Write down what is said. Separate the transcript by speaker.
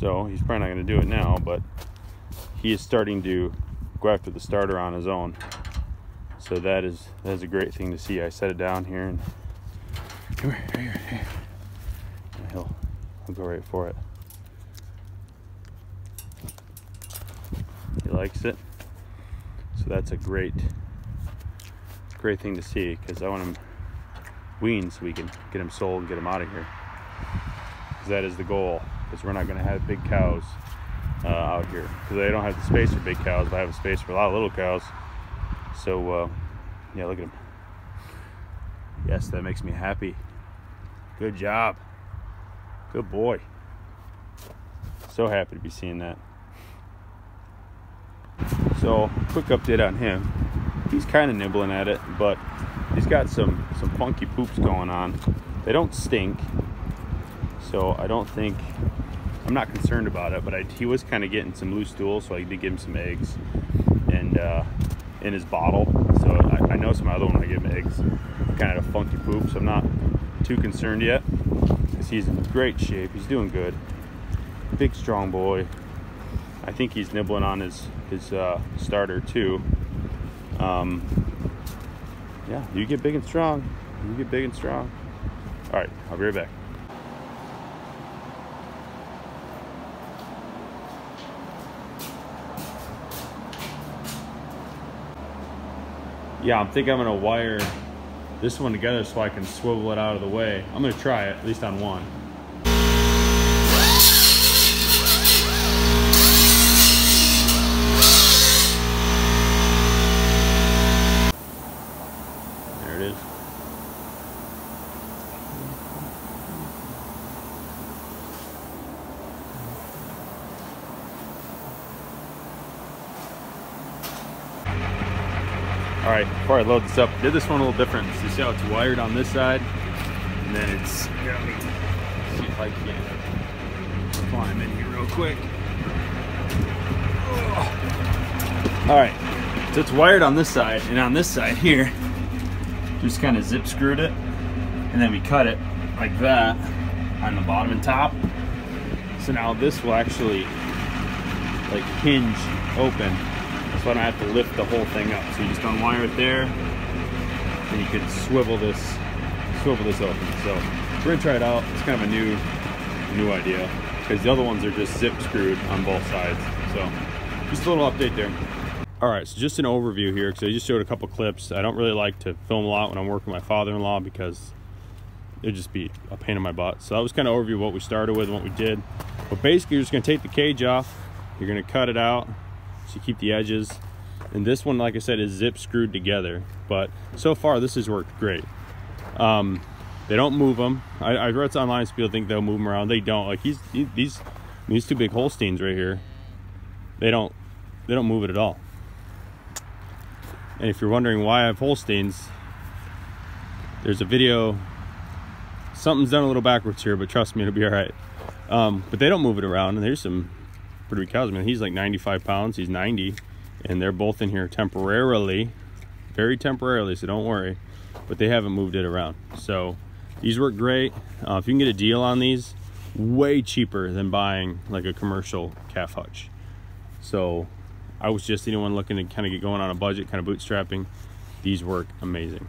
Speaker 1: So he's probably not going to do it now, but he is starting to go after the starter on his own. So that is that is a great thing to see. I set it down here and come here, here, here. He'll he'll go right for it. He likes it. So that's a great great thing to see because I want him weaned so we can get him sold and get him out of here. Because that is the goal. Because we're not going to have big cows uh, out here because they don't have the space for big cows, but I have a space for a lot of little cows. So, uh, yeah, look at him. Yes, that makes me happy. Good job. Good boy. So happy to be seeing that. So, quick update on him. He's kind of nibbling at it, but he's got some some funky poops going on. They don't stink, so I don't think I'm not concerned about it, but I, he was kind of getting some loose stool, so I did give him some eggs and uh, in his bottle. So I, I know some other one I give him eggs, kind of a funky poop. So I'm not too concerned yet because he's in great shape. He's doing good. Big strong boy. I think he's nibbling on his his uh, starter too. Um, yeah, you get big and strong. You get big and strong. All right, I'll be right back. Yeah, I'm thinking I'm gonna wire this one together so I can swivel it out of the way. I'm gonna try it, at least on one. There it is. All right, before I load this up, did this one a little different. So you see how it's wired on this side, and then it's, here, let me see if I can climb in here real quick. All right, so it's wired on this side, and on this side here, just kind of zip screwed it, and then we cut it like that on the bottom and top. So now this will actually like hinge open so I don't have to lift the whole thing up. So you just unwire it there, and you can swivel this, swivel this open. So we're gonna try it out. It's kind of a new, new idea because the other ones are just zip screwed on both sides. So just a little update there. All right, so just an overview here because I just showed a couple clips. I don't really like to film a lot when I'm working with my father-in-law because it'd just be a pain in my butt. So that was kind of overview of what we started with and what we did. But basically, you're just gonna take the cage off. You're gonna cut it out you keep the edges. And this one like I said is zip screwed together. But so far this has worked great. Um, they don't move them I, I read online people think they'll move them around. They don't. Like he's he, these these two big Holsteins right here they don't they don't move it at all. And if you're wondering why I have Holsteins there's a video. Something's done a little backwards here but trust me it'll be all right. Um, but they don't move it around and there's some pretty big cows. Man, he's like 95 pounds. He's 90, and they're both in here temporarily, very temporarily. So don't worry, but they haven't moved it around. So these work great. Uh, if you can get a deal on these, way cheaper than buying like a commercial calf hutch. So I was just anyone looking to kind of get going on a budget, kind of bootstrapping. These work amazing.